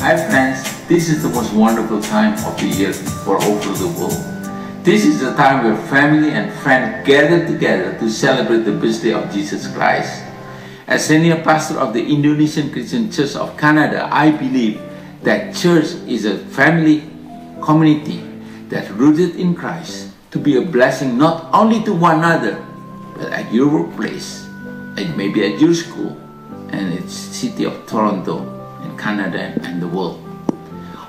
Hi friends, this is the most wonderful time of the year for over the world. This is the time where family and friends gather together to celebrate the birthday of Jesus Christ. As senior pastor of the Indonesian Christian Church of Canada, I believe that church is a family community that rooted in Christ to be a blessing not only to one another, but at your workplace, and maybe at your school, and its city of Toronto, and Canada, and the world.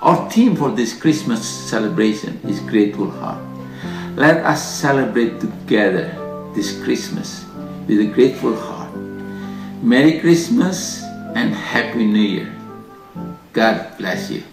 Our theme for this Christmas celebration is Grateful Heart. Let us celebrate together this Christmas with a grateful heart. Merry Christmas and Happy New Year. God bless you.